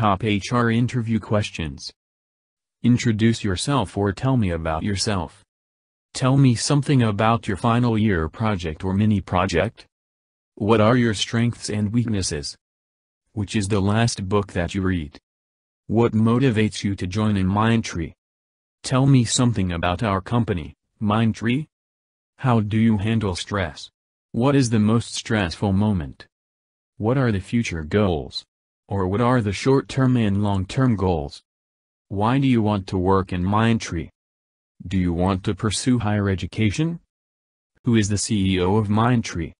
top HR interview questions. Introduce yourself or tell me about yourself. Tell me something about your final year project or mini project. What are your strengths and weaknesses? Which is the last book that you read? What motivates you to join in Mindtree? Tell me something about our company, Mindtree. How do you handle stress? What is the most stressful moment? What are the future goals? Or what are the short-term and long-term goals? Why do you want to work in Mindtree? Do you want to pursue higher education? Who is the CEO of Mindtree?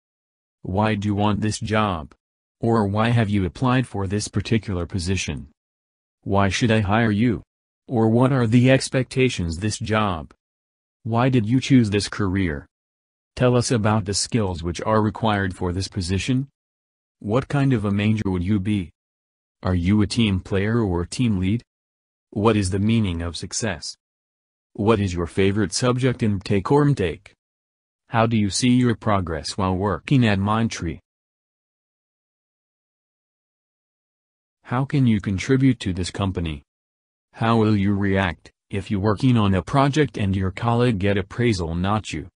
Why do you want this job? Or why have you applied for this particular position? Why should I hire you? Or what are the expectations this job? Why did you choose this career? Tell us about the skills which are required for this position. What kind of a manager would you be? Are you a team player or team lead? What is the meaning of success? What is your favorite subject in Take or Take? How do you see your progress while working at Mindtree? How can you contribute to this company? How will you react, if you're working on a project and your colleague get appraisal not you?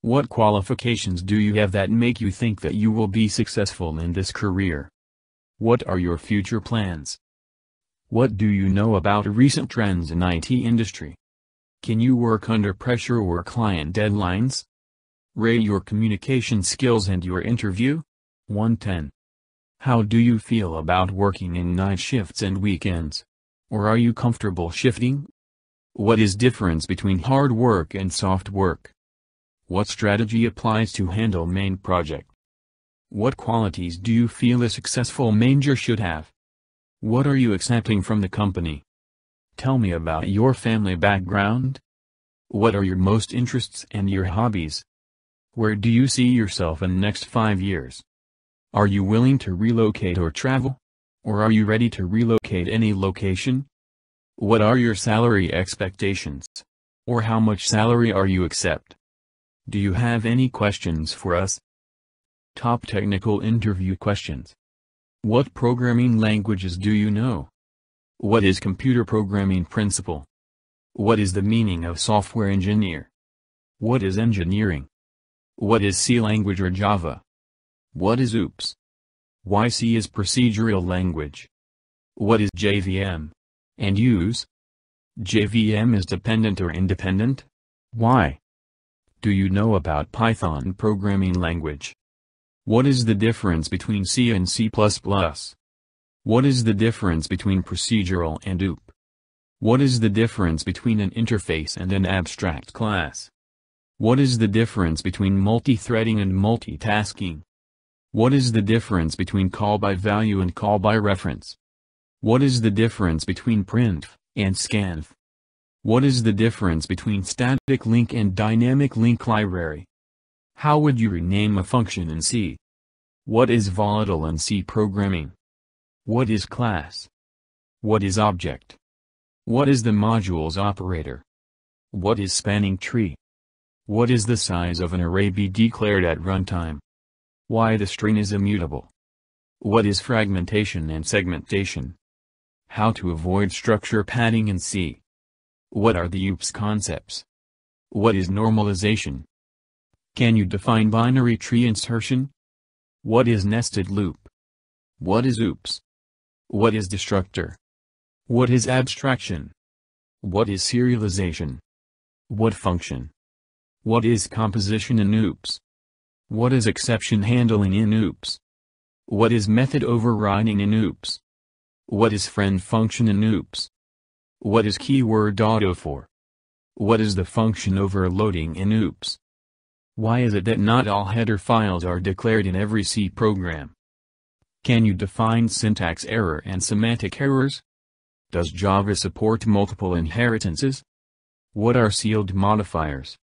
What qualifications do you have that make you think that you will be successful in this career? What are your future plans? What do you know about recent trends in IT industry? Can you work under pressure or client deadlines? Rate your communication skills and your interview. 110. How do you feel about working in night shifts and weekends? Or are you comfortable shifting? What is difference between hard work and soft work? What strategy applies to handle main project? What qualities do you feel a successful manager should have? What are you accepting from the company? Tell me about your family background. What are your most interests and your hobbies? Where do you see yourself in next five years? Are you willing to relocate or travel? Or are you ready to relocate any location? What are your salary expectations? Or how much salary are you accept? Do you have any questions for us? Top technical interview questions. What programming languages do you know? What is computer programming principle? What is the meaning of software engineer? What is engineering? What is C language or Java? What is OOPS? Why C is procedural language? What is JVM? And use? JVM is dependent or independent? Why? Do you know about Python programming language? What is the difference between C and C++? What is the difference between procedural and OOP? What is the difference between an interface and an abstract class? What is the difference between multi-threading and multitasking? What is the difference between call by value and call by reference? What is the difference between printf and scanf? What is the difference between static link and dynamic link library? How would you rename a function in C? What is volatile in C programming? What is class? What is object? What is the modulus operator? What is spanning tree? What is the size of an array be declared at runtime? Why the string is immutable? What is fragmentation and segmentation? How to avoid structure padding in C? What are the OOPS concepts? What is normalization? Can you define binary tree insertion? What is nested loop? What is OOPS? What is destructor? What is abstraction? What is serialization? What function? What is composition in OOPS? What is exception handling in OOPS? What is method overriding in OOPS? What is friend function in OOPS? What is keyword auto for? What is the function overloading in OOPS? Why is it that not all header files are declared in every C program? Can you define syntax error and semantic errors? Does Java support multiple inheritances? What are sealed modifiers?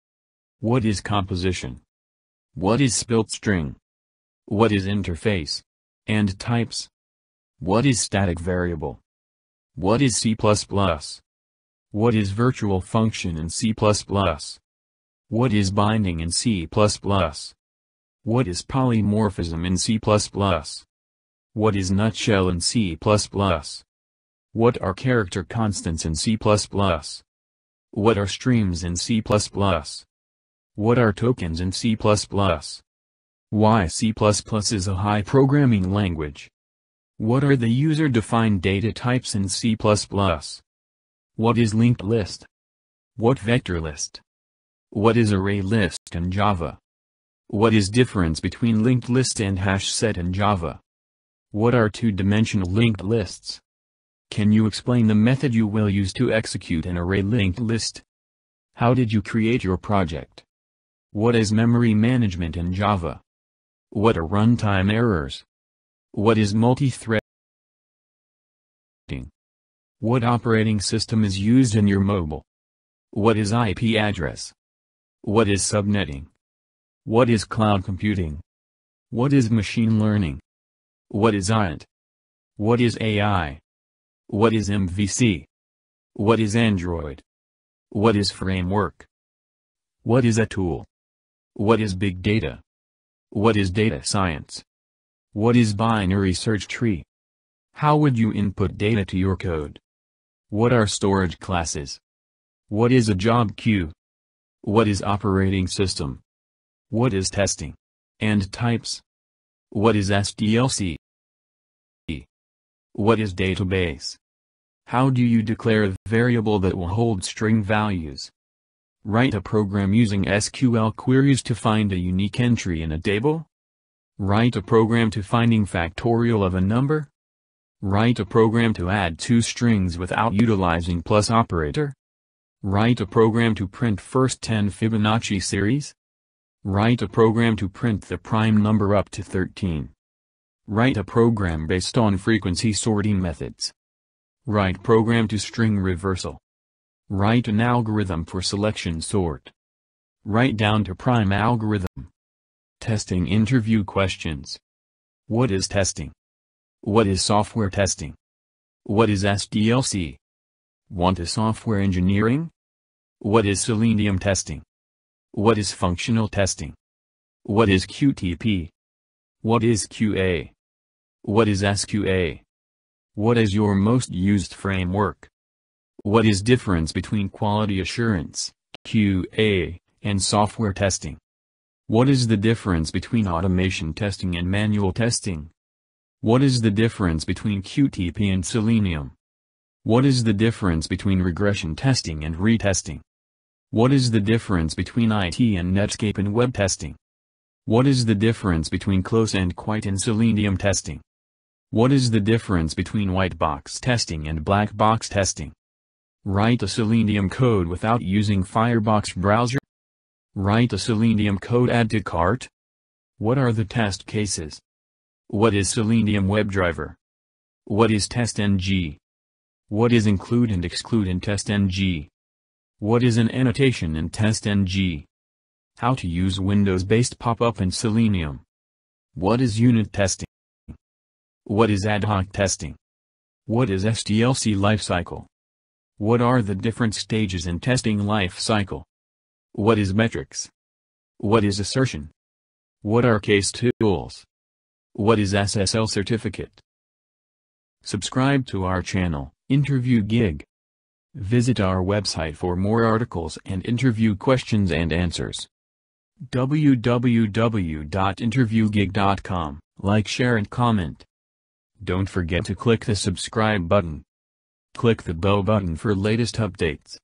What is composition? What is split string? What is interface? And types? What is static variable? What is C++? What is virtual function in C++? What is binding in C++? What is polymorphism in C++? What is nutshell in C++? What are character constants in C++? What are streams in C++? What are tokens in C++? Why C++ is a high programming language? What are the user-defined data types in C++? What is linked list? What vector list? What is array list in Java? What is difference between linked list and hash set in Java? What are two-dimensional linked lists? Can you explain the method you will use to execute an array linked list? How did you create your project? What is memory management in Java? What are runtime errors? What is multi-threading? What operating system is used in your mobile? What is IP address? What is subnetting? What is cloud computing? What is machine learning? What is IoT? What is AI? What is MVC? What is Android? What is framework? What is a tool? What is big data? What is data science? What is binary search tree? How would you input data to your code? What are storage classes? What is a job queue? What is operating system? What is testing? And types? What is SDLC? What is database? How do you declare a variable that will hold string values? Write a program using SQL queries to find a unique entry in a table? Write a program to finding factorial of a number? Write a program to add two strings without utilizing plus operator? Write a program to print first 10 Fibonacci series? Write a program to print the prime number up to 13. Write a program based on frequency sorting methods. Write program to string reversal. Write an algorithm for selection sort. Write down to prime algorithm. Testing interview questions. What is testing? What is software testing? What is SDLC? Want a software engineering? What is Selenium testing? What is functional testing? What is QTP? What is QA? What is SQA? What is your most used framework? What is difference between quality assurance, QA, and software testing? What is the difference between automation testing and manual testing? What is the difference between QTP and Selenium? What is the difference between regression testing and retesting? What is the difference between IT and Netscape and web testing? What is the difference between close and quite and Selenium testing? What is the difference between white box testing and black box testing? Write a Selenium code without using Firefox browser? Write a Selenium code add to cart? What are the test cases? What is Selenium WebDriver? What is TestNG? What is include and exclude in TestNG? What is an annotation in TestNG? How to use Windows-based pop-up in Selenium? What is unit testing? What is ad hoc testing? What is SDLC lifecycle? What are the different stages in testing lifecycle? What is metrics? What is assertion? What are case tools? What is SSL certificate? Subscribe to our channel, Interview Gig. Visit our website for more articles and interview questions and answers. www.interviewgig.com. Like, share and comment. Don't forget to click the subscribe button. Click the bell button for latest updates.